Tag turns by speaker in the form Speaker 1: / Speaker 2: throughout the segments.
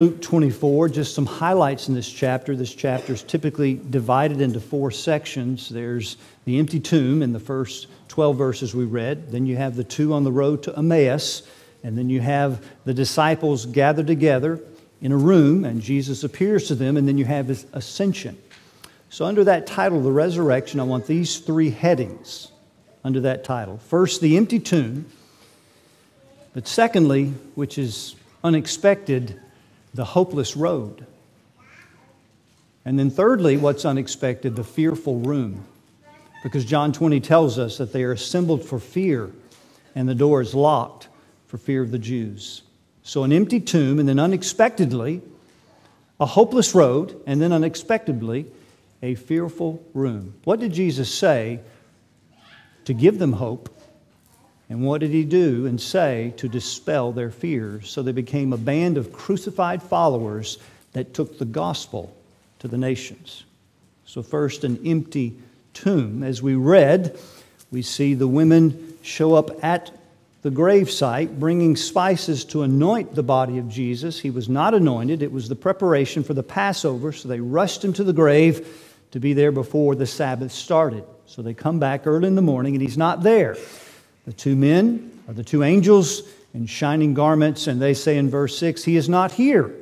Speaker 1: Luke 24, just some highlights in this chapter. This chapter is typically divided into four sections. There's the empty tomb in the first 12 verses we read. Then you have the two on the road to Emmaus. And then you have the disciples gathered together in a room, and Jesus appears to them. And then you have his ascension. So, under that title, the resurrection, I want these three headings under that title. First, the empty tomb. But secondly, which is unexpected, the hopeless road. And then, thirdly, what's unexpected, the fearful room. Because John 20 tells us that they are assembled for fear and the door is locked for fear of the Jews. So, an empty tomb, and then unexpectedly, a hopeless road, and then unexpectedly, a fearful room. What did Jesus say to give them hope? And what did he do and say to dispel their fears? So they became a band of crucified followers that took the gospel to the nations. So, first, an empty tomb. As we read, we see the women show up at the gravesite bringing spices to anoint the body of Jesus. He was not anointed, it was the preparation for the Passover, so they rushed him to the grave to be there before the Sabbath started. So they come back early in the morning and he's not there. The two men are the two angels in shining garments, and they say in verse 6, He is not here.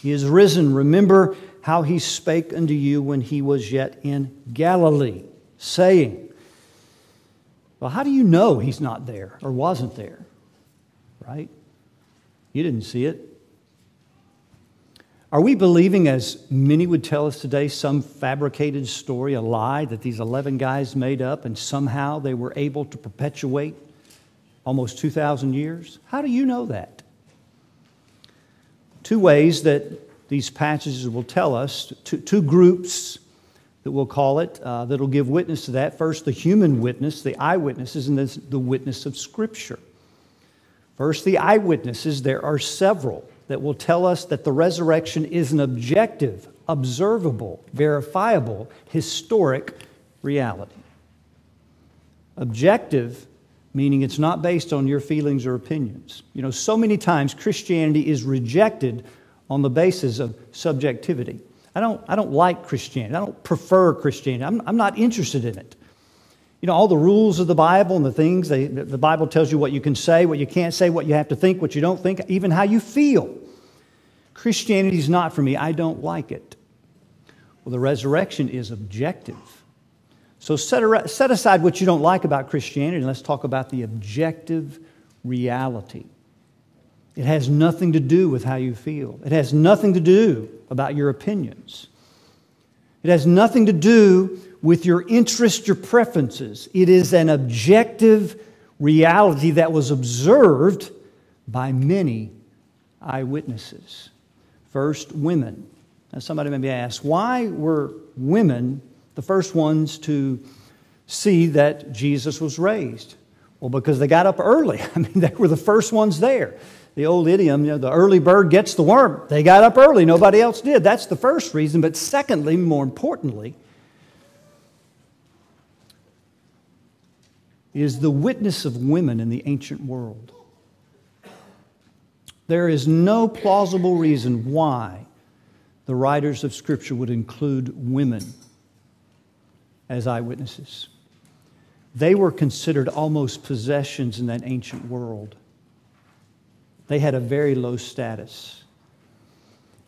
Speaker 1: He is risen. Remember how he spake unto you when he was yet in Galilee, saying, Well, how do you know he's not there or wasn't there? Right? You didn't see it. Are we believing, as many would tell us today, some fabricated story, a lie that these 11 guys made up and somehow they were able to perpetuate almost 2,000 years? How do you know that? Two ways that these passages will tell us, two, two groups that we'll call it, uh, that'll give witness to that. First, the human witness, the eyewitnesses, and then the witness of Scripture. First, the eyewitnesses, there are several that will tell us that the resurrection is an objective, observable, verifiable, historic reality. Objective, meaning it's not based on your feelings or opinions. You know, so many times Christianity is rejected on the basis of subjectivity. I don't, I don't like Christianity. I don't prefer Christianity. I'm, I'm not interested in it. You know, all the rules of the Bible and the things, they, the Bible tells you what you can say, what you can't say, what you have to think, what you don't think, even how you feel. Christianity is not for me. I don't like it. Well, the resurrection is objective. So set, set aside what you don't like about Christianity and let's talk about the objective reality. It has nothing to do with how you feel, it has nothing to do about your opinions. It has nothing to do with your interests, your preferences. It is an objective reality that was observed by many eyewitnesses. First, women. Now, somebody may be asked, why were women the first ones to see that Jesus was raised? Well, because they got up early. I mean, they were the first ones there. The old idiom, you know, the early bird gets the worm. They got up early, nobody else did. That's the first reason. But secondly, more importantly, is the witness of women in the ancient world. There is no plausible reason why the writers of Scripture would include women as eyewitnesses. They were considered almost possessions in that ancient world. They had a very low status.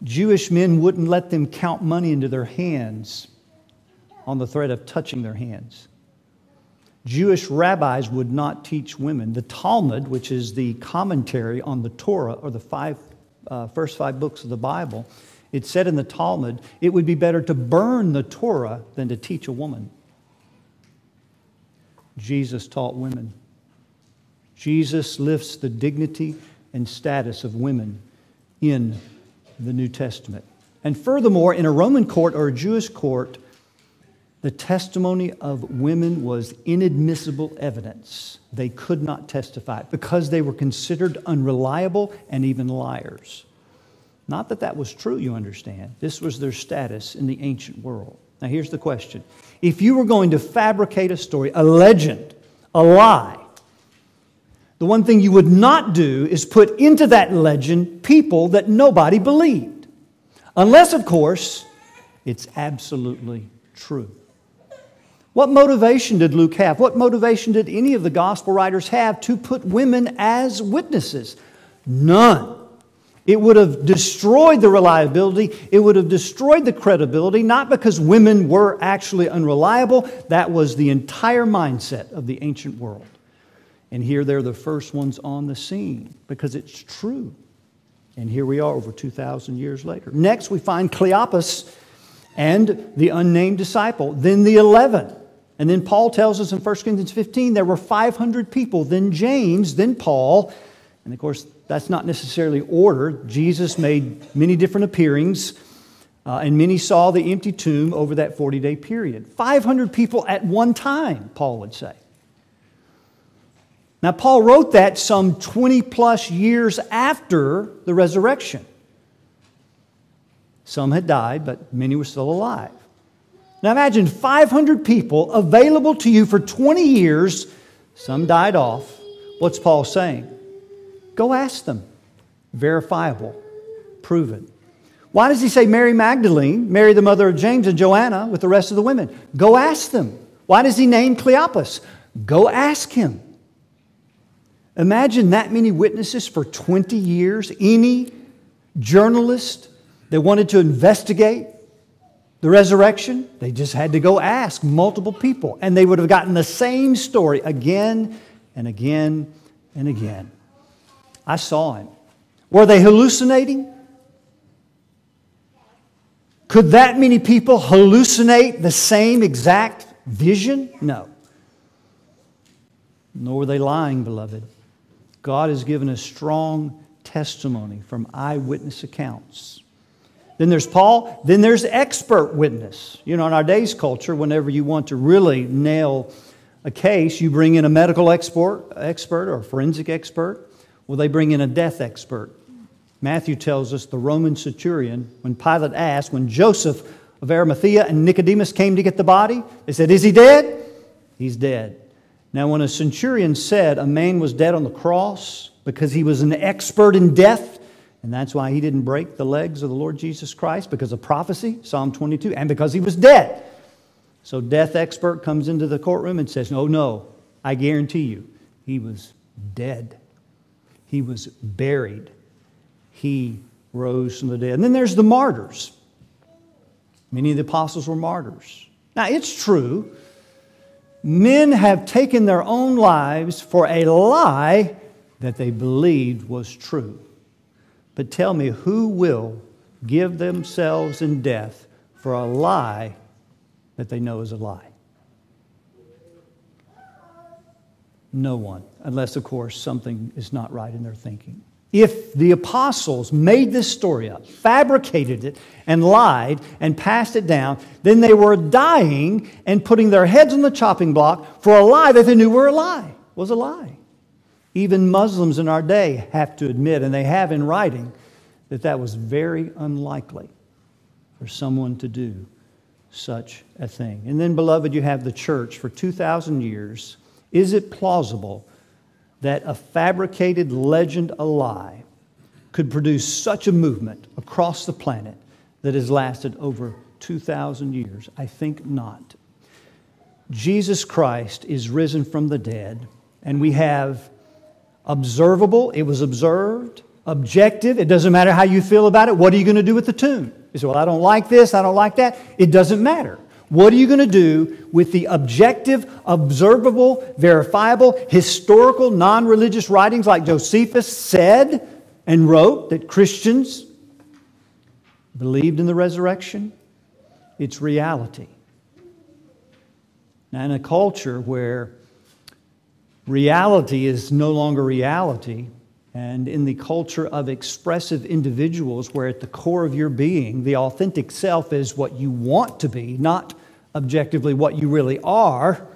Speaker 1: Jewish men wouldn't let them count money into their hands on the threat of touching their hands. Jewish rabbis would not teach women. The Talmud, which is the commentary on the Torah or the five, uh, first five books of the Bible, it said in the Talmud, it would be better to burn the Torah than to teach a woman. Jesus taught women. Jesus lifts the dignity and status of women in the New Testament. And furthermore, in a Roman court or a Jewish court, the testimony of women was inadmissible evidence. They could not testify because they were considered unreliable and even liars. Not that that was true, you understand. This was their status in the ancient world. Now, here's the question If you were going to fabricate a story, a legend, a lie, The one thing you would not do is put into that legend people that nobody believed. Unless, of course, it's absolutely true. What motivation did Luke have? What motivation did any of the gospel writers have to put women as witnesses? None. It would have destroyed the reliability, it would have destroyed the credibility, not because women were actually unreliable. That was the entire mindset of the ancient world. And here they're the first ones on the scene because it's true. And here we are over 2,000 years later. Next, we find Cleopas and the unnamed disciple, then the 11. And then Paul tells us in 1 Corinthians 15 there were 500 people, then James, then Paul. And of course, that's not necessarily order. Jesus made many different appearings, uh, and many saw the empty tomb over that 40 day period. 500 people at one time, Paul would say. Now, Paul wrote that some 20 plus years after the resurrection. Some had died, but many were still alive. Now, imagine 500 people available to you for 20 years. Some died off. What's Paul saying? Go ask them. Verifiable. proven. Why does he say Mary Magdalene, Mary the mother of James and Joanna with the rest of the women? Go ask them. Why does he name Cleopas? Go ask him. Imagine that many witnesses for 20 years. Any journalist that wanted to investigate the resurrection, they just had to go ask multiple people, and they would have gotten the same story again and again and again. I saw him. Were they hallucinating? Could that many people hallucinate the same exact vision? No. Nor were they lying, beloved. God has given us strong testimony from eyewitness accounts. Then there's Paul. Then there's expert witness. You know, in our day's culture, whenever you want to really nail a case, you bring in a medical expert, expert or forensic expert. Well, they bring in a death expert. Matthew tells us the Roman centurion, when Pilate asked, when Joseph of Arimathea and Nicodemus came to get the body, they said, Is he dead? He's dead. Now, when a centurion said a man was dead on the cross because he was an expert in death, and that's why he didn't break the legs of the Lord Jesus Christ because of prophecy, Psalm 22, and because he was dead. So, death expert comes into the courtroom and says, No, no, I guarantee you, he was dead. He was buried. He rose from the dead. And then there's the martyrs. Many of the apostles were martyrs. Now, it's true men have taken their own lives for a lie that they believed was true. But tell me, who will give themselves in death for a lie that they know is a lie? No one, unless, of course, something is not right in their thinking. If the apostles made this story up, fabricated it, and lied and passed it down, then they were dying and putting their heads on the chopping block for a lie that they knew were a lie, was a lie. Even Muslims in our day have to admit, and they have in writing, that that was very unlikely for someone to do such a thing. And then, beloved, you have the church for 2,000 years. Is it plausible that a fabricated legend, a lie, could produce such a movement across the planet that has lasted over 2,000 years? I think not. Jesus Christ is risen from the dead, and we have observable, it was observed, objective, it doesn't matter how you feel about it. What are you going to do with the tomb? You say, Well, I don't like this, I don't like that. It doesn't matter. What are you going to do with the objective, observable, verifiable, historical, non religious writings like Josephus said and wrote that Christians believed in the resurrection? It's reality. Now, in a culture where reality is no longer reality, and in the culture of expressive individuals, where at the core of your being, the authentic self is what you want to be, not objectively what you really are,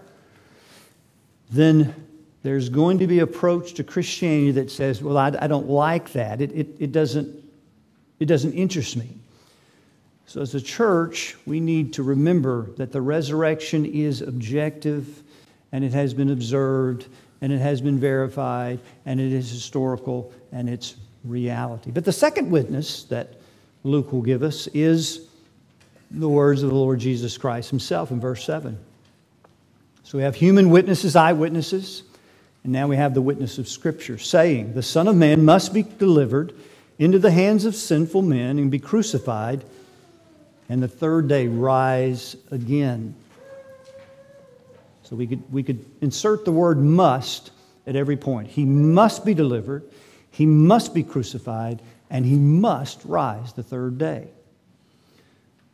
Speaker 1: then there's going to be approach to Christianity that says, well, I, I don't like that. It, it, it, doesn't, it doesn't interest me. So, as a church, we need to remember that the resurrection is objective and it has been observed and it has been verified, and it is historical, and it's reality. But the second witness that Luke will give us is the words of the Lord Jesus Christ himself in verse 7. So we have human witnesses, eyewitnesses, and now we have the witness of Scripture saying, The Son of Man must be delivered into the hands of sinful men and be crucified, and the third day rise again. So we could, we could insert the word must at every point. He must be delivered, he must be crucified, and he must rise the third day.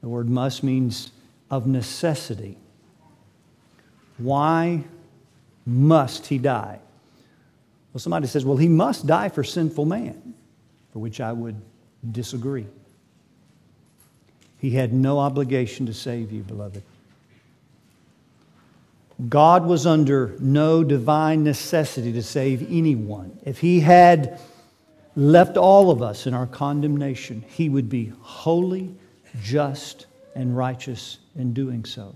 Speaker 1: The word must means of necessity. Why must he die? Well, somebody says, well, he must die for sinful man, for which I would disagree. He had no obligation to save you, beloved. God was under no divine necessity to save anyone. If He had left all of us in our condemnation, He would be holy, just, and righteous in doing so.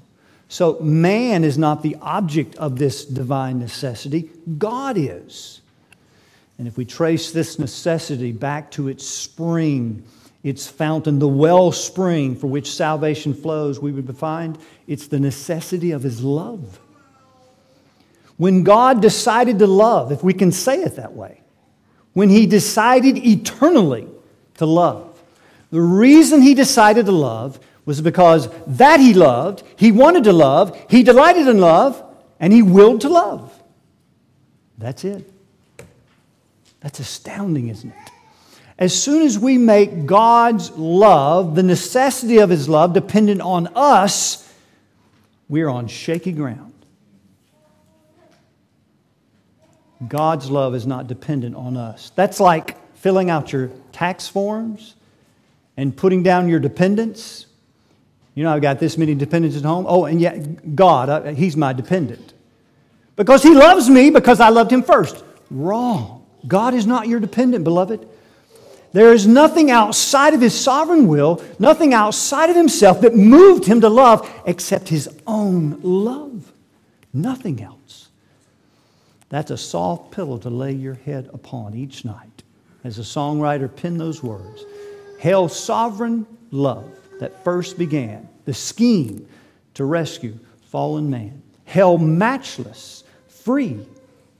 Speaker 1: So, man is not the object of this divine necessity, God is. And if we trace this necessity back to its spring, its fountain, the wellspring for which salvation flows, we would find it's the necessity of His love. When God decided to love, if we can say it that way, when He decided eternally to love, the reason He decided to love was because that He loved, He wanted to love, He delighted in love, and He willed to love. That's it. That's astounding, isn't it? As soon as we make God's love, the necessity of His love, dependent on us, we're on shaky ground. God's love is not dependent on us. That's like filling out your tax forms and putting down your dependents. You know, I've got this many dependents at home. Oh, and yet, God, He's my dependent. Because He loves me because I loved Him first. Wrong. God is not your dependent, beloved. There is nothing outside of His sovereign will, nothing outside of Himself that moved Him to love except His own love. Nothing else. That's a soft pillow to lay your head upon each night. As a songwriter penned those words Hell's sovereign love that first began, the scheme to rescue fallen man. Hell matchless, free,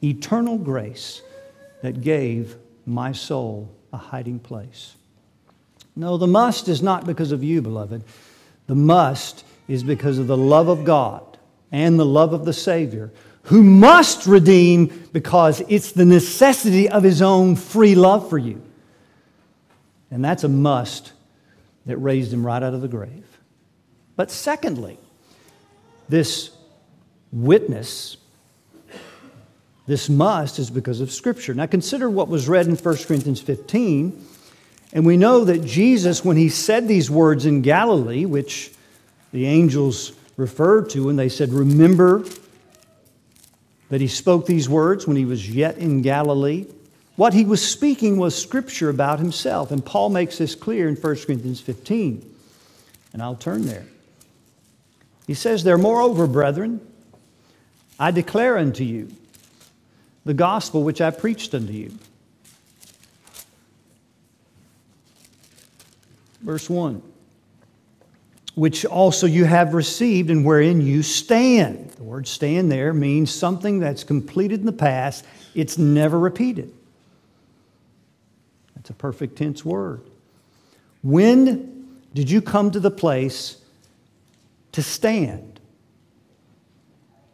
Speaker 1: eternal grace that gave my soul a hiding place. No, the must is not because of you, beloved. The must is because of the love of God and the love of the Savior who must redeem because it's the necessity of his own free love for you. And that's a must that raised him right out of the grave. But secondly, this witness, this must is because of Scripture. Now consider what was read in 1 Corinthians 15. And we know that Jesus, when he said these words in Galilee, which the angels referred to, and they said, Remember that he spoke these words when he was yet in Galilee. What he was speaking was scripture about himself. And Paul makes this clear in 1 Corinthians 15. And I'll turn there. He says there, Moreover, brethren, I declare unto you the gospel which I preached unto you. Verse 1 which also you have received and wherein you stand. The word stand there means something that's completed in the past, it's never repeated. That's a perfect tense word. When did you come to the place to stand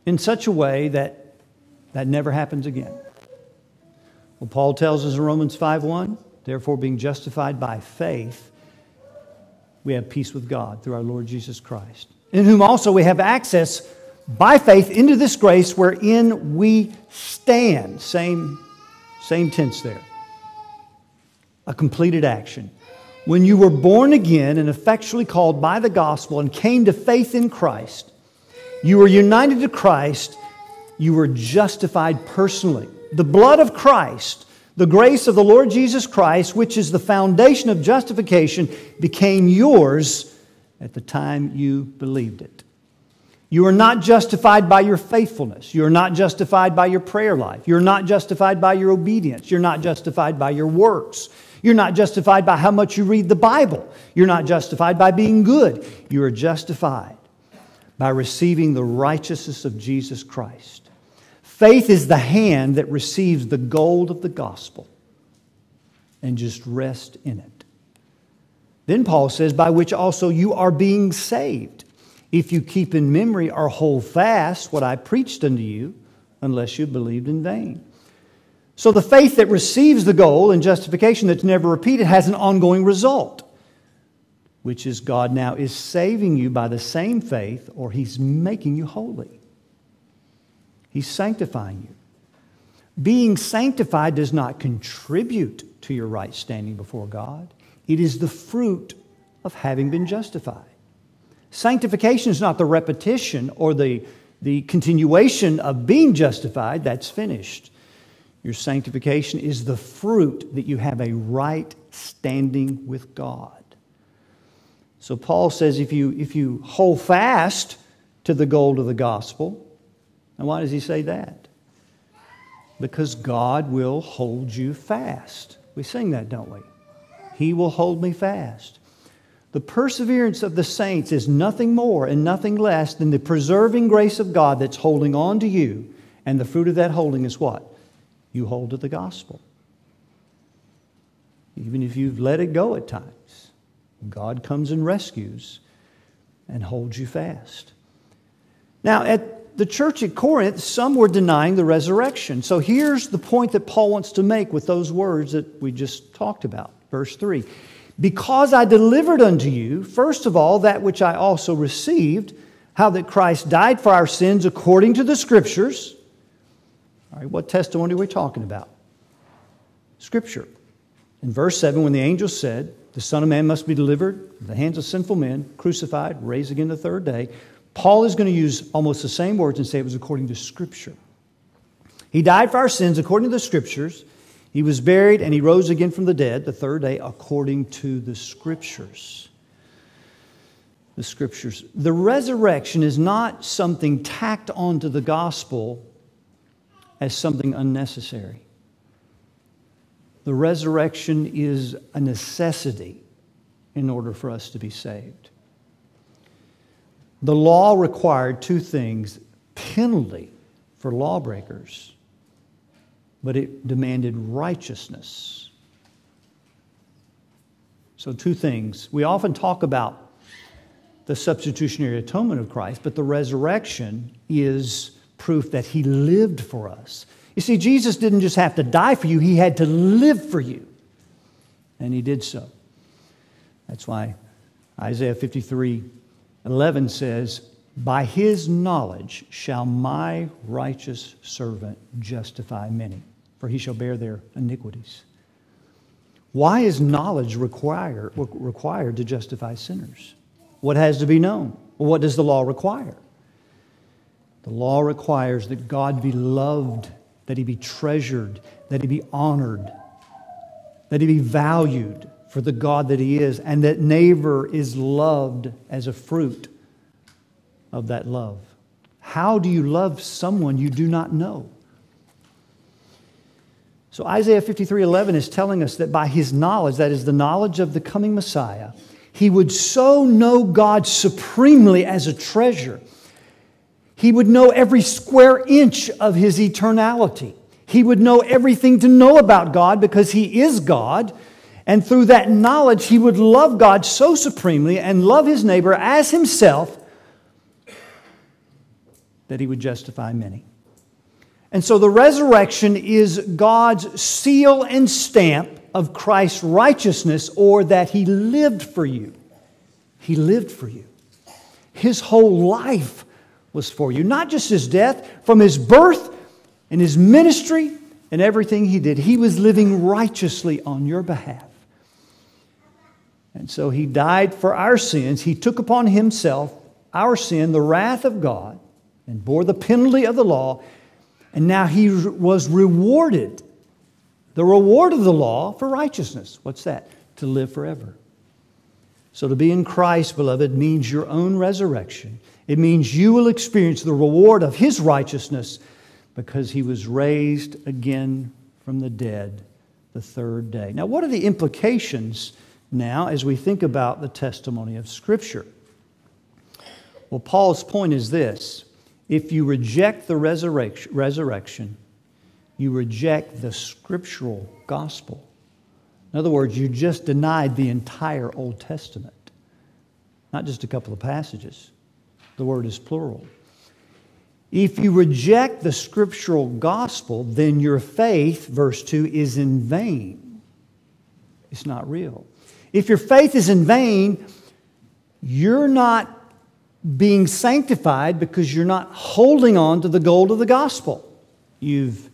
Speaker 1: in such a way that that never happens again? Well, Paul tells us in Romans 5:1, therefore being justified by faith, we have peace with God through our Lord Jesus Christ, in whom also we have access by faith into this grace wherein we stand. Same, same tense there. A completed action. When you were born again and effectually called by the gospel and came to faith in Christ, you were united to Christ, you were justified personally. The blood of Christ the grace of the Lord Jesus Christ, which is the foundation of justification, became yours at the time you believed it. You are not justified by your faithfulness. You are not justified by your prayer life. You're not justified by your obedience. You're not justified by your works. You're not justified by how much you read the Bible. You're not justified by being good. You are justified by receiving the righteousness of Jesus Christ. Faith is the hand that receives the gold of the gospel and just rest in it. Then Paul says, by which also you are being saved if you keep in memory or hold fast what I preached unto you, unless you believed in vain. So the faith that receives the goal and justification that's never repeated has an ongoing result, which is God now is saving you by the same faith, or He's making you holy. He's sanctifying you. Being sanctified does not contribute to your right standing before God, it is the fruit of having been justified. Sanctification is not the repetition or the, the continuation of being justified, that's finished. Your sanctification is the fruit that you have a right standing with God. So Paul says if you, if you hold fast to the gold of the gospel, and why does he say that? Because God will hold you fast. We sing that, don't we? He will hold me fast. The perseverance of the saints is nothing more and nothing less than the preserving grace of God that's holding on to you. And the fruit of that holding is what? You hold to the gospel. Even if you've let it go at times, God comes and rescues and holds you fast. Now, at the church at Corinth, some were denying the resurrection. So here's the point that Paul wants to make with those words that we just talked about. Verse 3 because I delivered unto you, first of all, that which I also received, how that Christ died for our sins according to the Scriptures. All right, what testimony are we talking about? Scripture. In verse 7, when the angel said, The Son of Man must be delivered, the hands of sinful men, crucified, raised again the third day, Paul is going to use almost the same words and say it was according to Scripture. He died for our sins according to the Scriptures. He was buried and he rose again from the dead the third day according to the scriptures. The scriptures. The resurrection is not something tacked onto the gospel as something unnecessary. The resurrection is a necessity in order for us to be saved. The law required two things penalty for lawbreakers but it demanded righteousness. So, two things. We often talk about the substitutionary atonement of Christ, but the resurrection is proof that he lived for us. You see, Jesus didn't just have to die for you, he had to live for you. And he did so. That's why Isaiah 53 11 says, By his knowledge shall my righteous servant justify many for he shall bear their iniquities. Why is knowledge require, required to justify sinners? What has to be known? What does the law require? The law requires that God be loved, that he be treasured, that he be honored, that he be valued for the God that he is, and that neighbor is loved as a fruit of that love. How do you love someone you do not know? So Isaiah 53:11 is telling us that by his knowledge, that is the knowledge of the coming Messiah, he would so know God supremely as a treasure. He would know every square inch of his eternality. He would know everything to know about God because he is God. And through that knowledge, he would love God so supremely and love his neighbor as himself that he would justify many. And so the resurrection is God's seal and stamp of Christ's righteousness or that he lived for you. He lived for you. His whole life was for you, not just his death, from his birth and his ministry and everything he did. He was living righteously on your behalf. And so he died for our sins. He took upon himself our sin, the wrath of God, and bore the penalty of the law and now he was rewarded. The reward of the law for righteousness. What's that? To live forever. So to be in Christ, beloved, means your own resurrection. It means you will experience the reward of his righteousness because he was raised again from the dead the third day. Now, what are the implications now as we think about the testimony of Scripture? Well, Paul's point is this if you reject the resurrection, you reject the scriptural gospel. In other words, you just denied the entire Old Testament, not just a couple of passages. The word is plural. If you reject the scriptural gospel, then your faith, verse 2, is in vain. It's not real. If your faith is in vain, you're not being sanctified because you're not holding on to the gold of the gospel. You've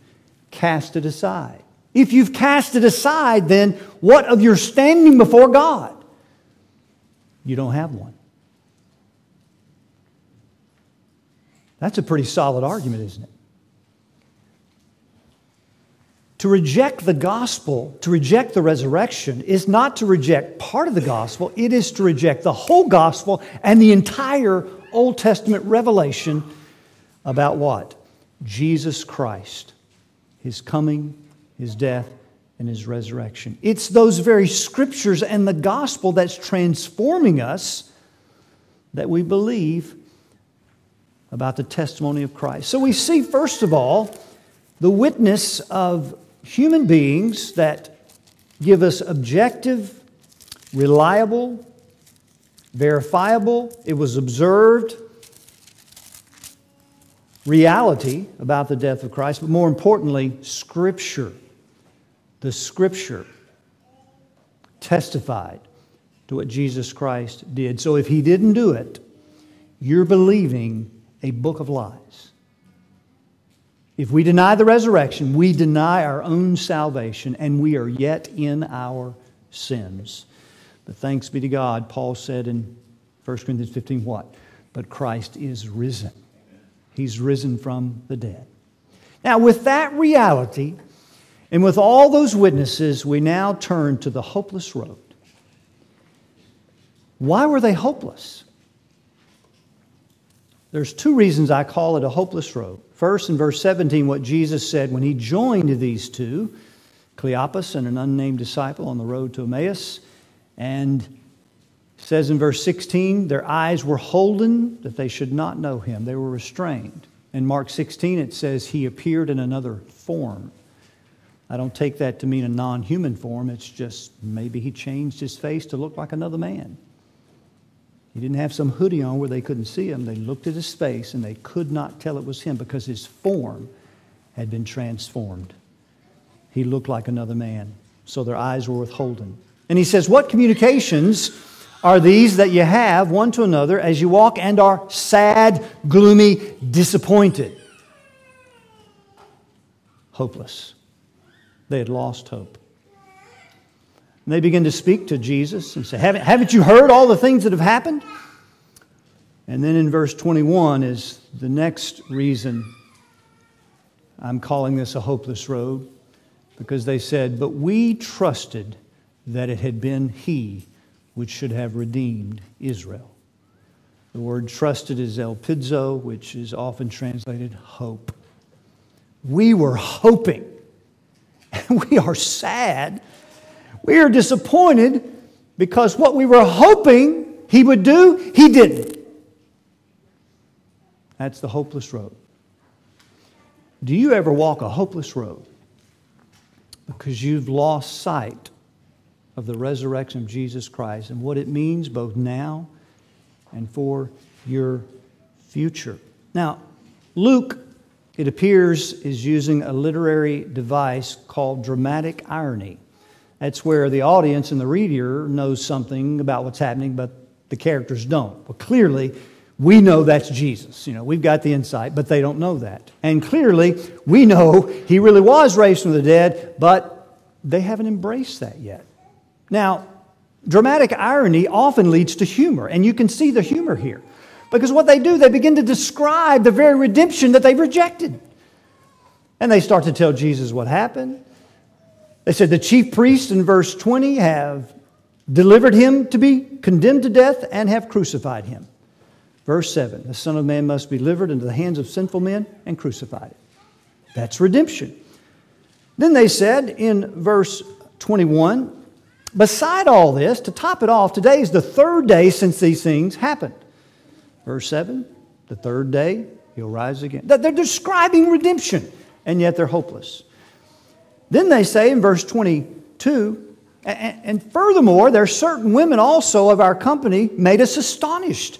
Speaker 1: cast it aside. If you've cast it aside, then what of your standing before God? You don't have one. That's a pretty solid argument, isn't it? To reject the gospel, to reject the resurrection, is not to reject part of the gospel, it is to reject the whole gospel and the entire Old Testament revelation about what? Jesus Christ, his coming, his death, and his resurrection. It's those very scriptures and the gospel that's transforming us that we believe about the testimony of Christ. So we see, first of all, the witness of human beings that give us objective, reliable, verifiable, it was observed reality about the death of Christ, but more importantly, Scripture. The Scripture testified to what Jesus Christ did. So if He didn't do it, you're believing a book of lies. If we deny the resurrection, we deny our own salvation and we are yet in our sins. But thanks be to God, Paul said in 1 Corinthians 15, what? But Christ is risen. He's risen from the dead. Now, with that reality, and with all those witnesses, we now turn to the hopeless road. Why were they hopeless? There's two reasons I call it a hopeless road. First, in verse 17, what Jesus said when he joined these two, Cleopas and an unnamed disciple on the road to Emmaus, and says in verse 16, their eyes were holden that they should not know him. They were restrained. In Mark 16, it says he appeared in another form. I don't take that to mean a non human form. It's just maybe he changed his face to look like another man. He didn't have some hoodie on where they couldn't see him. They looked at his face and they could not tell it was him because his form had been transformed. He looked like another man. So their eyes were withholden. And he says, What communications are these that you have one to another as you walk and are sad, gloomy, disappointed? Hopeless. They had lost hope. And they begin to speak to Jesus and say, haven't, haven't you heard all the things that have happened? And then in verse 21 is the next reason I'm calling this a hopeless road because they said, But we trusted that it had been He which should have redeemed Israel. The word trusted is elpizo, which is often translated hope. We were hoping, and we are sad we are disappointed because what we were hoping he would do, he didn't. That's the hopeless road. Do you ever walk a hopeless road because you've lost sight of the resurrection of Jesus Christ and what it means both now and for your future? Now, Luke, it appears, is using a literary device called dramatic irony. That's where the audience and the reader knows something about what's happening, but the characters don't. Well, clearly, we know that's Jesus. You know, we've got the insight, but they don't know that. And clearly, we know he really was raised from the dead, but they haven't embraced that yet. Now, dramatic irony often leads to humor, and you can see the humor here. Because what they do, they begin to describe the very redemption that they've rejected. And they start to tell Jesus what happened. They said the chief priests in verse 20 have delivered him to be condemned to death, and have crucified him. Verse 7 The Son of Man must be delivered into the hands of sinful men and crucified. That's redemption. Then they said in verse 21 Beside all this, to top it off, today is the third day since these things happened. Verse 7 The third day, he'll rise again. They're describing redemption, and yet they're hopeless. Then they say in verse 22 and furthermore, there are certain women also of our company made us astonished.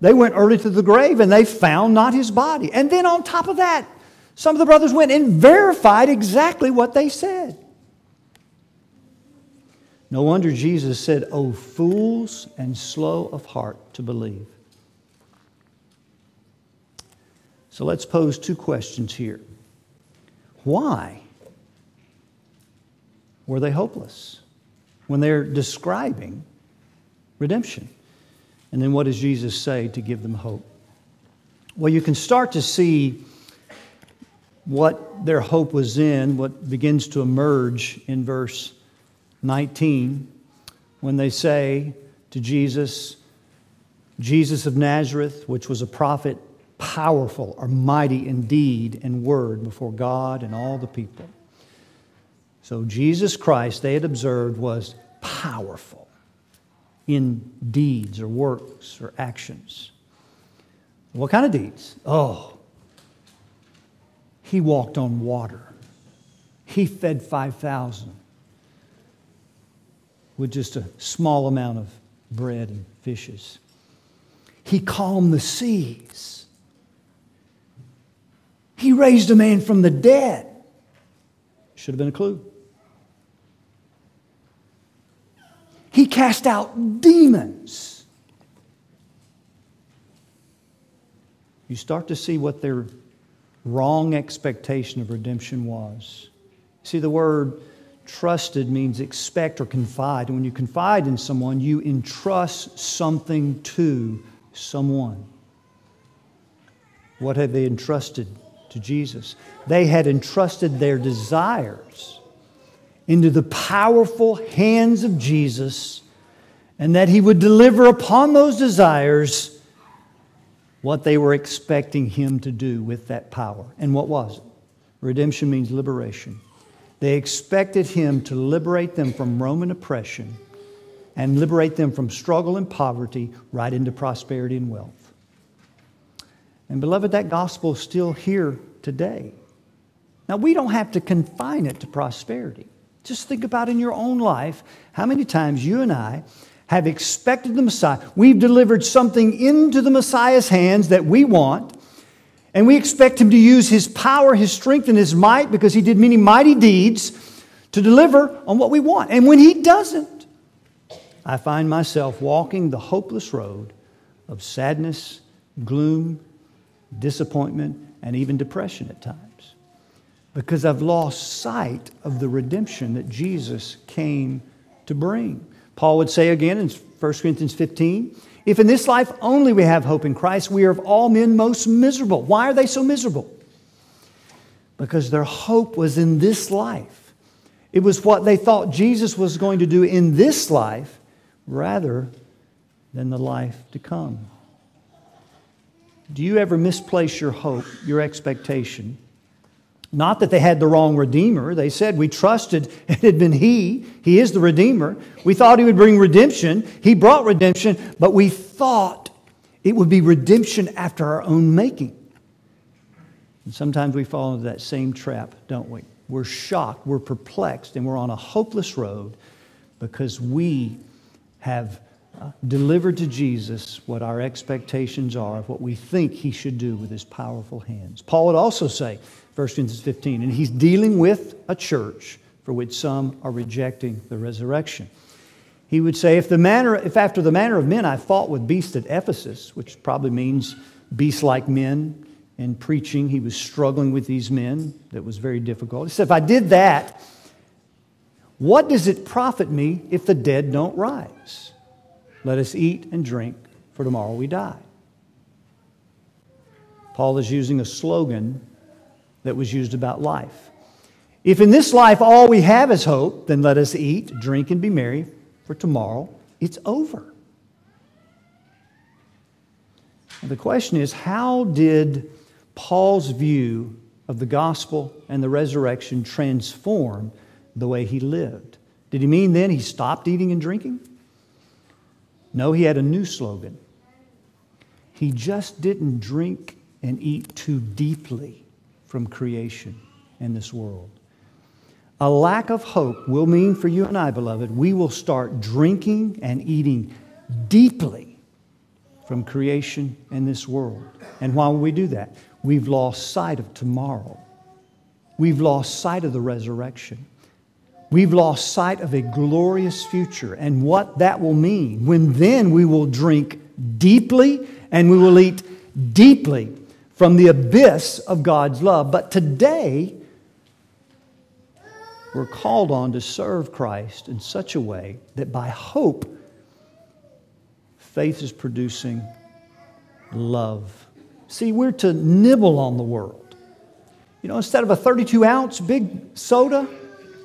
Speaker 1: They went early to the grave and they found not his body. And then on top of that, some of the brothers went and verified exactly what they said. No wonder Jesus said, O fools and slow of heart to believe. So let's pose two questions here. Why were they hopeless when they're describing redemption? And then what does Jesus say to give them hope? Well, you can start to see what their hope was in, what begins to emerge in verse 19 when they say to Jesus, Jesus of Nazareth, which was a prophet, powerful or mighty in deed and word before God and all the people. So, Jesus Christ, they had observed, was powerful in deeds or works or actions. What kind of deeds? Oh, he walked on water, he fed 5,000 with just a small amount of bread and fishes. He calmed the seas. He raised a man from the dead. Should have been a clue. He cast out demons. You start to see what their wrong expectation of redemption was. See, the word trusted means expect or confide. And when you confide in someone, you entrust something to someone. What have they entrusted to Jesus? They had entrusted their desires into the powerful hands of Jesus and that he would deliver upon those desires what they were expecting him to do with that power. And what was it? Redemption means liberation. They expected him to liberate them from Roman oppression and liberate them from struggle and poverty right into prosperity and wealth. And, beloved, that gospel is still here today. Now, we don't have to confine it to prosperity. Just think about in your own life how many times you and I have expected the Messiah. We've delivered something into the Messiah's hands that we want, and we expect him to use his power, his strength, and his might because he did many mighty deeds to deliver on what we want. And when he doesn't, I find myself walking the hopeless road of sadness, gloom, disappointment, and even depression at times because I've lost sight of the redemption that Jesus came to bring. Paul would say again in 1 Corinthians 15 if in this life only we have hope in Christ, we are of all men most miserable. Why are they so miserable? Because their hope was in this life. It was what they thought Jesus was going to do in this life rather than the life to come. Do you ever misplace your hope, your expectation not that they had the wrong Redeemer. They said, We trusted it had been He. He is the Redeemer. We thought He would bring redemption. He brought redemption, but we thought it would be redemption after our own making. And sometimes we fall into that same trap, don't we? We're shocked, we're perplexed, and we're on a hopeless road because we have uh, delivered to Jesus what our expectations are of what we think He should do with His powerful hands. Paul would also say, 1 Corinthians 15. And he's dealing with a church for which some are rejecting the resurrection. He would say, if, the manner, if after the manner of men I fought with beasts at Ephesus, which probably means beast like men, in preaching, he was struggling with these men. That was very difficult. He said, if I did that, what does it profit me if the dead don't rise? Let us eat and drink, for tomorrow we die. Paul is using a slogan that was used about life. If in this life all we have is hope, then let us eat, drink, and be merry, for tomorrow, it's over. And the question is how did Paul's view of the gospel and the resurrection transform the way he lived? Did he mean then he stopped eating and drinking? No, he had a new slogan. He just didn't drink and eat too deeply from creation and this world. A lack of hope will mean for you and I, beloved, we will start drinking and eating deeply from creation and this world. And while we do that, we've lost sight of tomorrow. We've lost sight of the resurrection. We've lost sight of a glorious future and what that will mean when then we will drink deeply and we will eat deeply from the abyss of God's love. But today, we're called on to serve Christ in such a way that by hope, faith is producing love. See, we're to nibble on the world. You know, instead of a 32 ounce big soda,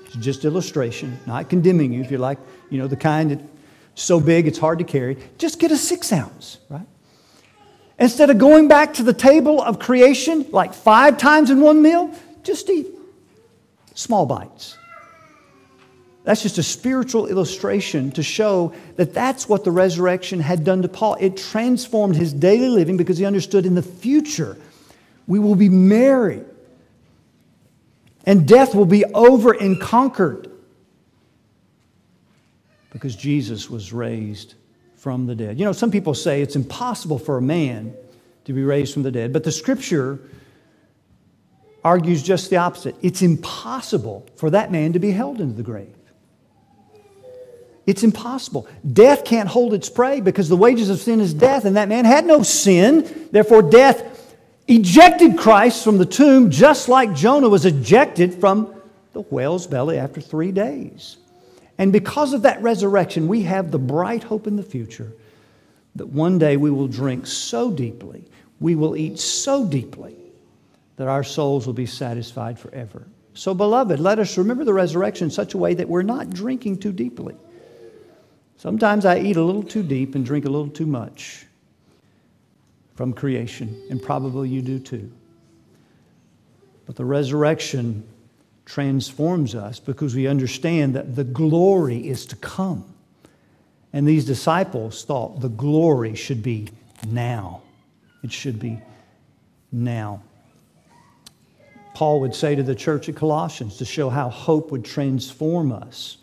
Speaker 1: it's just illustration, not condemning you if you're like, you know, the kind that's so big it's hard to carry. Just get a six ounce, right? Instead of going back to the table of creation like five times in one meal, just eat small bites. That's just a spiritual illustration to show that that's what the resurrection had done to Paul. It transformed his daily living because he understood in the future we will be married and death will be over and conquered because Jesus was raised from the dead. You know, some people say it's impossible for a man to be raised from the dead, but the scripture argues just the opposite. It's impossible for that man to be held into the grave. It's impossible. Death can't hold its prey because the wages of sin is death, and that man had no sin. Therefore, death ejected Christ from the tomb just like Jonah was ejected from the whale's belly after three days. And because of that resurrection, we have the bright hope in the future that one day we will drink so deeply, we will eat so deeply, that our souls will be satisfied forever. So, beloved, let us remember the resurrection in such a way that we're not drinking too deeply. Sometimes I eat a little too deep and drink a little too much from creation, and probably you do too. But the resurrection transforms us because we understand that the glory is to come. And these disciples thought the glory should be now. It should be now. Paul would say to the church at Colossians to show how hope would transform us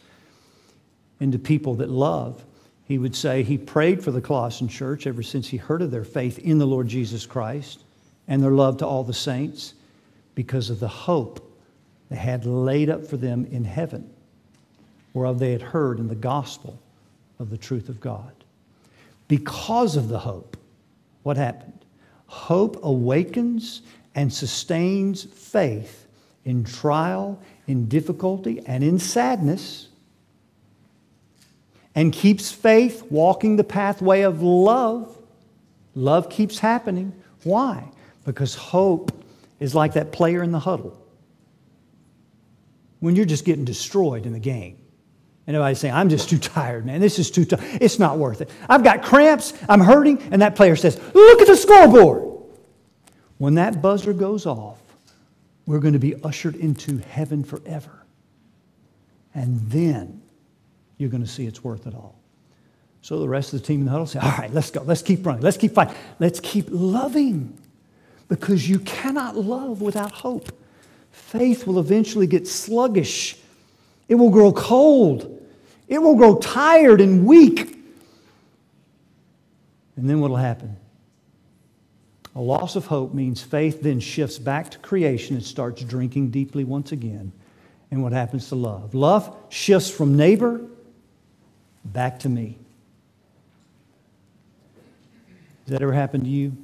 Speaker 1: into people that love he would say he prayed for the Colossian church ever since he heard of their faith in the Lord Jesus Christ and their love to all the saints because of the hope they had laid up for them in heaven, whereof they had heard in the gospel of the truth of God. Because of the hope, what happened? Hope awakens and sustains faith in trial, in difficulty, and in sadness and keeps faith walking the pathway of love, love keeps happening. Why? Because hope is like that player in the huddle. When you're just getting destroyed in the game. And everybody's saying, I'm just too tired, man. This is too tough. It's not worth it. I've got cramps. I'm hurting. And that player says, Look at the scoreboard. When that buzzer goes off, we're going to be ushered into heaven forever. And then you're going to see it's worth it all. So the rest of the team in the huddle say, All right, let's go. Let's keep running. Let's keep fighting. Let's keep loving because you cannot love without hope. Faith will eventually get sluggish, it will grow cold, it will grow tired and weak. And then what will happen? A loss of hope means faith then shifts back to creation and starts drinking deeply once again. And what happens to love? Love shifts from neighbor back to me. Has that ever happened to you?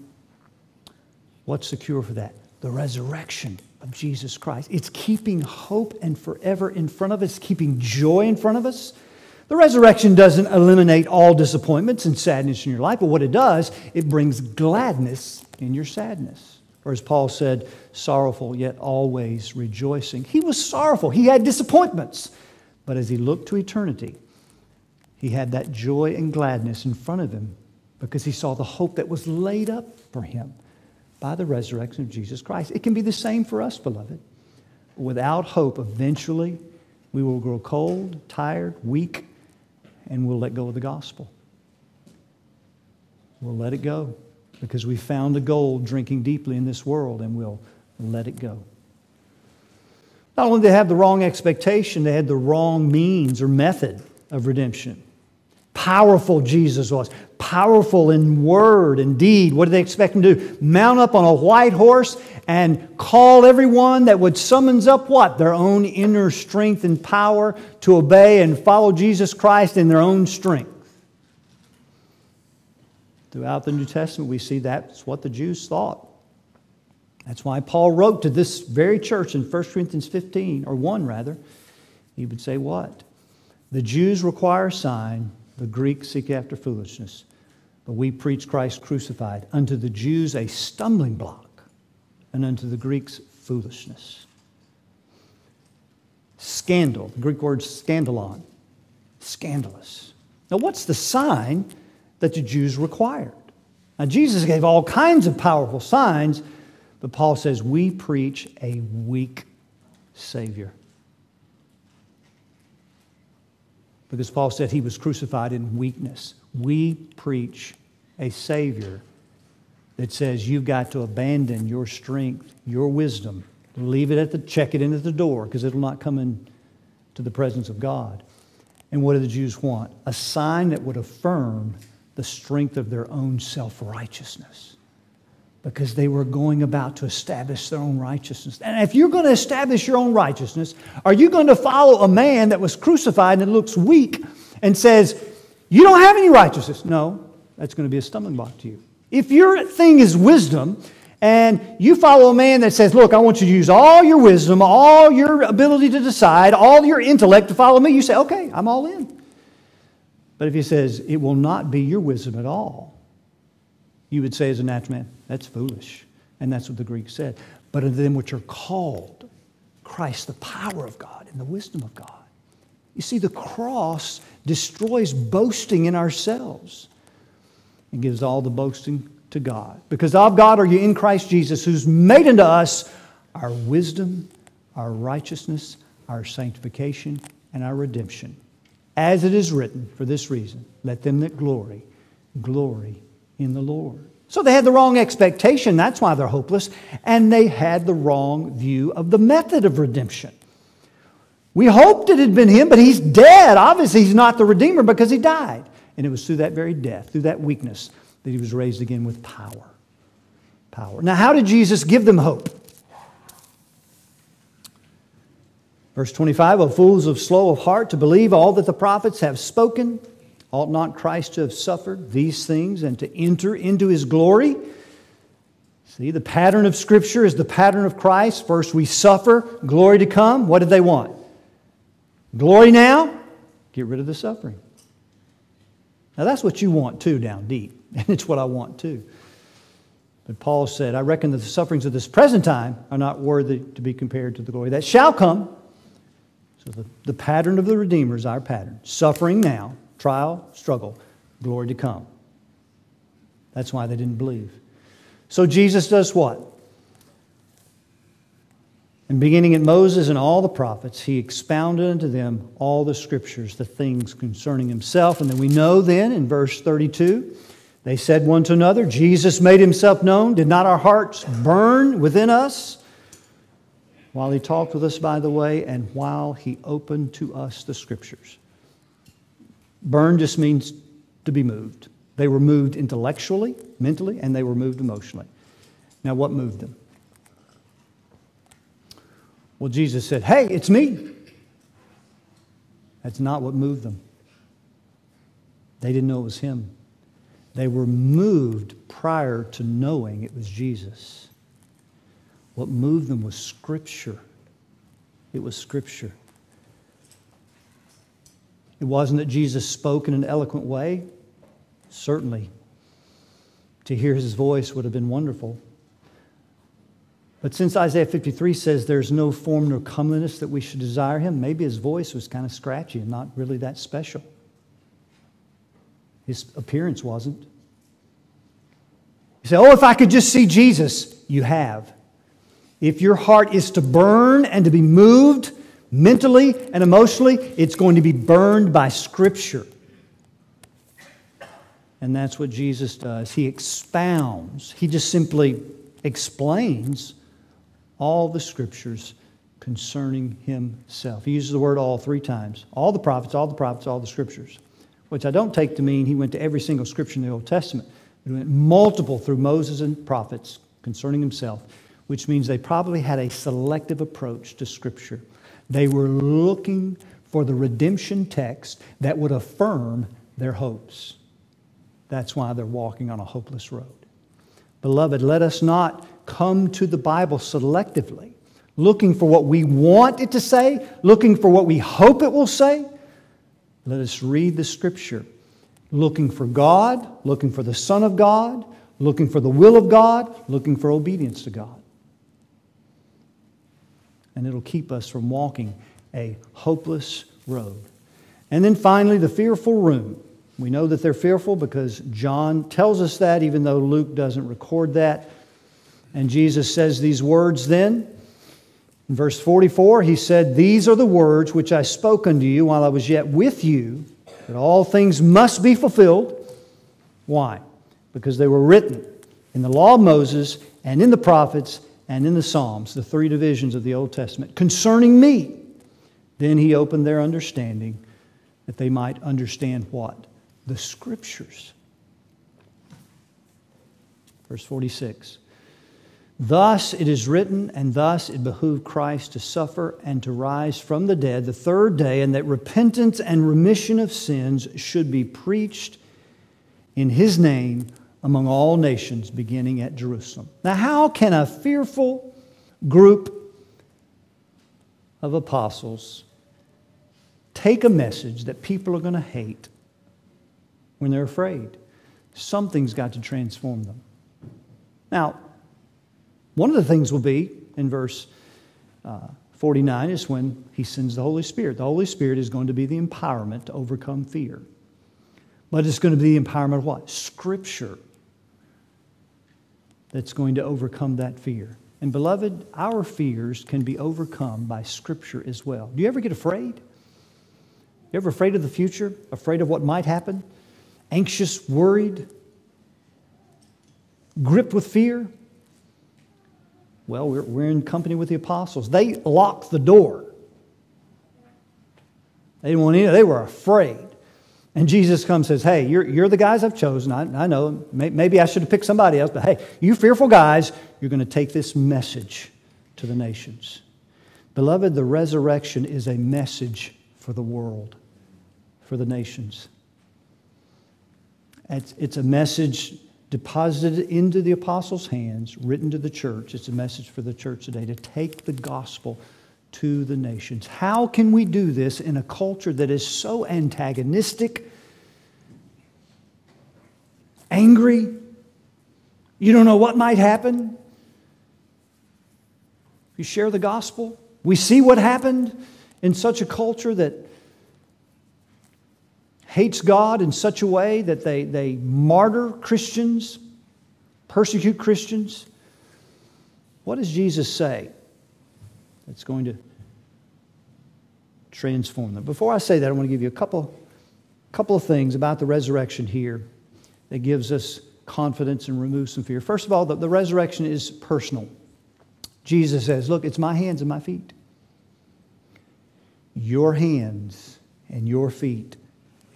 Speaker 1: What's the cure for that? The resurrection of Jesus Christ. It's keeping hope and forever in front of us, keeping joy in front of us. The resurrection doesn't eliminate all disappointments and sadness in your life, but what it does, it brings gladness in your sadness. Or as Paul said, sorrowful yet always rejoicing. He was sorrowful, he had disappointments. But as he looked to eternity, He had that joy and gladness in front of him because he saw the hope that was laid up for him by the resurrection of Jesus Christ. It can be the same for us, beloved. Without hope, eventually we will grow cold, tired, weak, and we'll let go of the gospel. We'll let it go because we found the gold drinking deeply in this world and we'll let it go. Not only did they have the wrong expectation, they had the wrong means or method of redemption. Powerful Jesus was. Powerful in word and deed. What did they expect him to do? Mount up on a white horse and call everyone that would summons up what? Their own inner strength and power to obey and follow Jesus Christ in their own strength. Throughout the New Testament, we see that's what the Jews thought. That's why Paul wrote to this very church in 1 Corinthians 15, or 1 rather. He would say, What? The Jews require a sign, the Greeks seek after foolishness. But we preach Christ crucified, unto the Jews a stumbling block, and unto the Greeks foolishness. Scandal, the Greek word scandalon, scandalous. Now, what's the sign that the Jews required? Now, Jesus gave all kinds of powerful signs, but Paul says we preach a weak Savior. Because Paul said he was crucified in weakness. We preach a Savior that says you've got to abandon your strength, your wisdom, leave it at the, check it in at the door because it'll not come into the presence of God. And what do the Jews want? A sign that would affirm the strength of their own self righteousness because they were going about to establish their own righteousness. And if you're going to establish your own righteousness, are you going to follow a man that was crucified and looks weak and says, You don't have any righteousness? No, that's going to be a stumbling block to you. If your thing is wisdom, and you follow a man that says, Look, I want you to use all your wisdom, all your ability to decide, all your intellect to follow me, you say, Okay, I'm all in. But if he says, It will not be your wisdom at all, you would say as a natural man, that's foolish. And that's what the Greek said. But of them which are called, Christ, the power of God and the wisdom of God. You see, the cross destroys boasting in ourselves and gives all the boasting to God. Because of God are you in Christ Jesus, who's made unto us our wisdom, our righteousness, our sanctification, and our redemption. As it is written, for this reason, let them that glory, glory in the Lord. So they had the wrong expectation. That's why they're hopeless. And they had the wrong view of the method of redemption. We hoped it had been him, but he's dead. Obviously, he's not the Redeemer because he died. And it was through that very death, through that weakness, that he was raised again with power. Power. Now, how did Jesus give them hope? Verse 25, O fools of slow of heart to believe all that the prophets have spoken. Ought not Christ to have suffered these things and to enter into his glory? See, the pattern of Scripture is the pattern of Christ. First we suffer, glory to come. What did they want? Glory now, get rid of the suffering. Now that's what you want too, down deep. And it's what I want too. But Paul said, I reckon that the sufferings of this present time are not worthy to be compared to the glory that shall come. So the, the pattern of the Redeemer is our pattern. Suffering now, trial, struggle, glory to come. That's why they didn't believe. So Jesus does what? And beginning at Moses and all the prophets, he expounded unto them all the scriptures, the things concerning himself. And then we know then in verse 32, they said one to another, Jesus made himself known. Did not our hearts burn within us while he talked with us by the way and while he opened to us the scriptures? Burn just means to be moved. They were moved intellectually, mentally, and they were moved emotionally. Now, what moved them? Well, Jesus said, Hey, it's me. That's not what moved them. They didn't know it was Him. They were moved prior to knowing it was Jesus. What moved them was Scripture. It was Scripture. It wasn't that Jesus spoke in an eloquent way. Certainly, to hear his voice would have been wonderful. But since Isaiah 53 says there's no form nor comeliness that we should desire him, maybe his voice was kind of scratchy and not really that special. His appearance wasn't. You say, Oh, if I could just see Jesus, you have. If your heart is to burn and to be moved mentally and emotionally, it's going to be burned by Scripture. And that's what Jesus does. He expounds, he just simply explains all the Scriptures concerning himself. He uses the word all three times. All the prophets, all the prophets, all the Scriptures, which I don't take to mean he went to every single Scripture in the Old Testament. He went multiple through Moses and prophets concerning himself, which means they probably had a selective approach to Scripture. They were looking for the redemption text that would affirm their hopes. That's why they're walking on a hopeless road. Beloved, let us not come to the Bible selectively, looking for what we want it to say, looking for what we hope it will say. Let us read the Scripture, looking for God, looking for the Son of God, looking for the will of God, looking for obedience to God. And it'll keep us from walking a hopeless road. And then finally, the fearful room. We know that they're fearful because John tells us that, even though Luke doesn't record that. And Jesus says these words then. In verse 44, he said, These are the words which I spoke unto you while I was yet with you, that all things must be fulfilled. Why? Because they were written in the law of Moses and in the prophets and in the Psalms, the three divisions of the Old Testament, concerning me. Then he opened their understanding that they might understand what? the Scriptures. Verse 46 Thus it is written, and thus it behooved Christ to suffer and to rise from the dead the third day, and that repentance and remission of sins should be preached in his name among all nations, beginning at Jerusalem. Now, how can a fearful group of apostles take a message that people are going to hate when they're afraid. Something's got to transform them. Now, one of the things will be in verse uh, 49 is when he sends the Holy Spirit. The Holy Spirit is going to be the empowerment to overcome fear. But it's going to be the empowerment of what? Scripture that's going to overcome that fear. And beloved, our fears can be overcome by Scripture as well. Do you ever get afraid? You ever afraid of the future? Afraid of what might happen? anxious, worried, gripped with fear? Well, we're, we're in company with the apostles. They locked the door. They didn't want any, they were afraid. And Jesus comes and says, Hey, you're, you're the guys I've chosen. I, I know. Maybe I should have picked somebody else, but hey, you fearful guys, you're going to take this message to the nations. Beloved, the resurrection is a message for the world, for the nations. It's, it's a message deposited into the apostles' hands, written to the church. It's a message for the church today to take the gospel to the nations. How can we do this in a culture that is so antagonistic, angry? You don't know what might happen? You share the gospel. We see what happened in such a culture that hates God in such a way that they, they martyr Christians, persecute Christians. What does Jesus say that's going to transform them? Before I say that, I want to give you a couple, couple of things about the resurrection here that gives us confidence and removes some fear. First of all, the, the resurrection is personal. Jesus says, Look, it's my hands and my feet. Your hands and your feet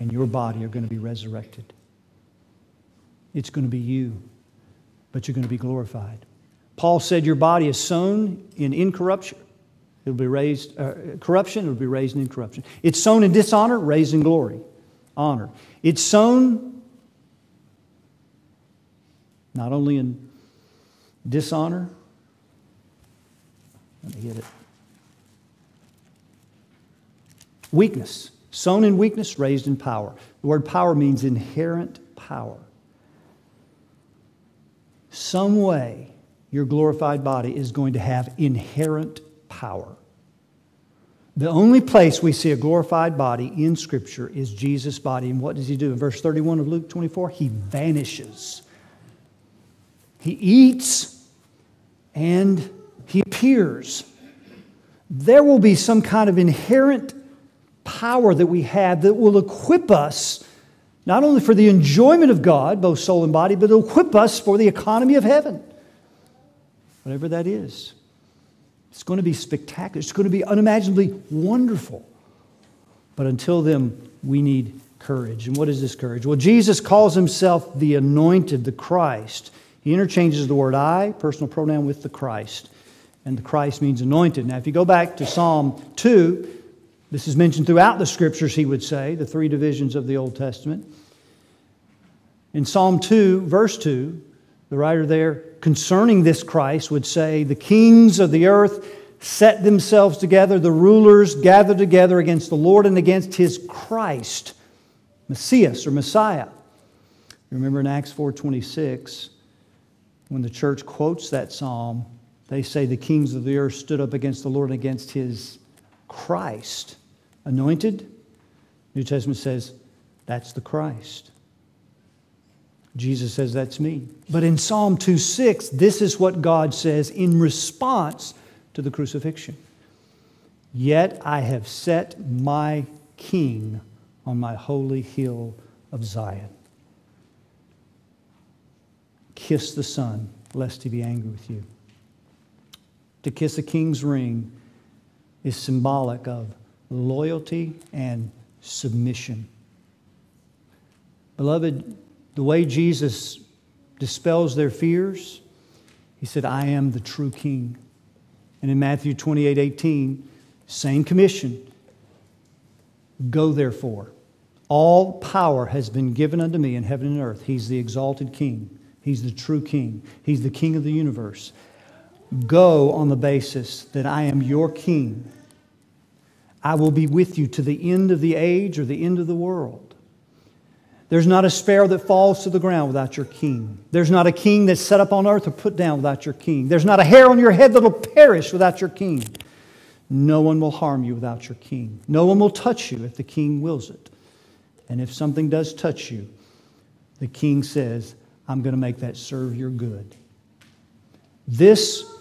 Speaker 1: and your body are going to be resurrected. It's going to be you, but you're going to be glorified. Paul said, Your body is sown in incorruption. It'll be raised, uh, corruption, it'll be raised in corruption. It's sown in dishonor, raised in glory, honor. It's sown not only in dishonor, let me get it. Weakness. Sown in weakness, raised in power. The word power means inherent power. Some way your glorified body is going to have inherent power. The only place we see a glorified body in Scripture is Jesus' body. And what does he do? In verse 31 of Luke 24, he vanishes. He eats and he appears. There will be some kind of inherent power that we have that will equip us not only for the enjoyment of God, both soul and body, but equip us for the economy of heaven. Whatever that is. It's going to be spectacular. It's going to be unimaginably wonderful. But until then, we need courage. And what is this courage? Well, Jesus calls himself the anointed, the Christ. He interchanges the word I, personal pronoun, with the Christ. And the Christ means anointed. Now, if you go back to Psalm 2, this is mentioned throughout the scriptures, he would say, the three divisions of the Old Testament. In Psalm 2, verse 2, the writer there concerning this Christ would say, The kings of the earth set themselves together, the rulers gathered together against the Lord and against his Christ, Messias or Messiah. Remember in Acts 4:26, when the church quotes that psalm, they say the kings of the earth stood up against the Lord and against his Christ anointed. New Testament says that's the Christ. Jesus says that's me. But in Psalm 2 6, this is what God says in response to the crucifixion. Yet I have set my king on my holy hill of Zion. Kiss the Son, lest he be angry with you. To kiss a king's ring is symbolic of loyalty, and submission. Beloved, the way Jesus dispels their fears, he said, I am the true king. And in Matthew 28 18, same commission Go therefore. All power has been given unto me in heaven and earth. He's the exalted king, He's the true king, He's the king of the universe. Go on the basis that I am your king I will be with you to the end of the age or the end of the world. There's not a sparrow that falls to the ground without your king. There's not a king that's set up on earth or put down without your king. There's not a hair on your head that'll perish without your king. No one will harm you without your king. No one will touch you if the king wills it. And if something does touch you, the king says, I'm going to make that serve your good. This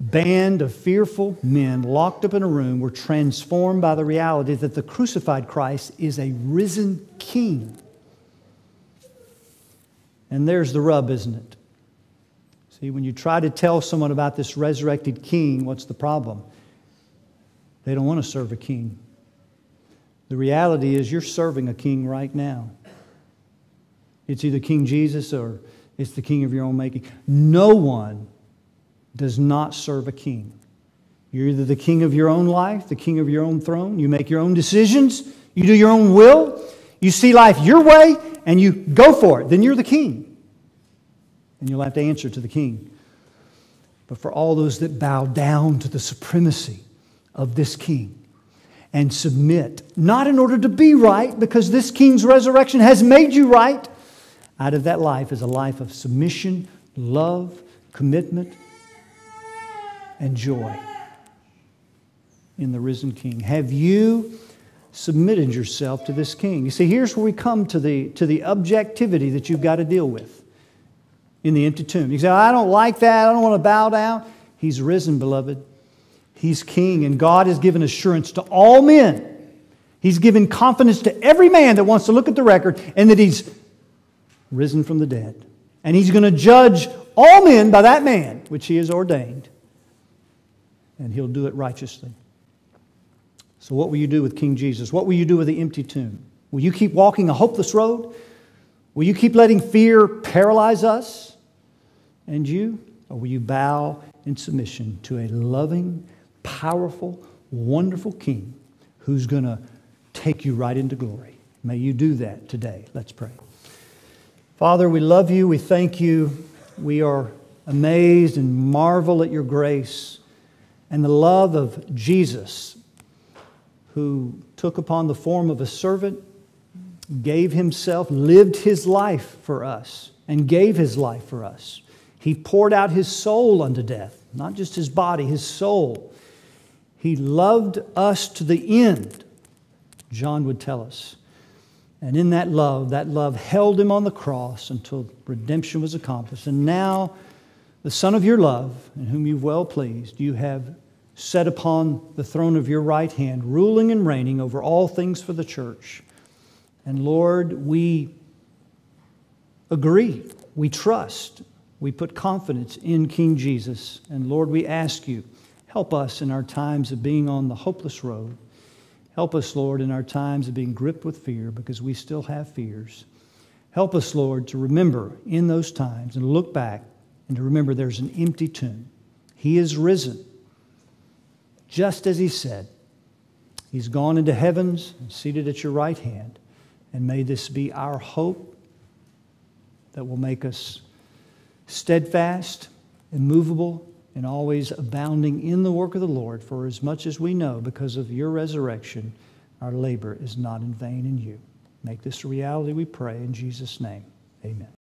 Speaker 1: band of fearful men locked up in a room were transformed by the reality that the crucified Christ is a risen king. And there's the rub, isn't it? See, when you try to tell someone about this resurrected king, what's the problem? They don't want to serve a king. The reality is, you're serving a king right now. It's either King Jesus or it's the king of your own making. No one does not serve a king. You're either the king of your own life, the king of your own throne. You make your own decisions, you do your own will, you see life your way, and you go for it. Then you're the king. And you'll have to answer to the king. But for all those that bow down to the supremacy of this king and submit, not in order to be right, because this king's resurrection has made you right, out of that life is a life of submission, love, commitment, and joy in the risen King? Have you submitted yourself to this King? You see, here's where we come to the, to the objectivity that you've got to deal with in the empty tomb. You say, I don't like that. I don't want to bow down. He's risen, beloved. He's King, and God has given assurance to all men. He's given confidence to every man that wants to look at the record and that He's risen from the dead. And He's going to judge all men by that man which He has ordained and he'll do it righteously. So, what will you do with King Jesus? What will you do with the empty tomb? Will you keep walking a hopeless road? Will you keep letting fear paralyze us and you? Or will you bow in submission to a loving, powerful, wonderful King who's going to take you right into glory? May you do that today. Let's pray. Father, we love you. We thank you. We are amazed and marvel at your grace and the love of Jesus, who took upon the form of a servant, gave himself, lived his life for us, and gave his life for us. He poured out his soul unto death, not just his body, his soul. He loved us to the end, John would tell us. And in that love, that love held him on the cross until redemption was accomplished. And now, the Son of your love, in whom you've well pleased, you have set upon the throne of your right hand, ruling and reigning over all things for the church. And Lord, we agree, we trust, we put confidence in King Jesus. And Lord, we ask you, help us in our times of being on the hopeless road. Help us, Lord, in our times of being gripped with fear because we still have fears. Help us, Lord, to remember in those times and look back and to remember there's an empty tomb. He is risen just as he said. He's gone into heavens and seated at your right hand. And may this be our hope that will make us steadfast, immovable, and always abounding in the work of the Lord. For as much as we know, because of your resurrection, our labor is not in vain in you. Make this a reality, we pray, in Jesus' name. Amen.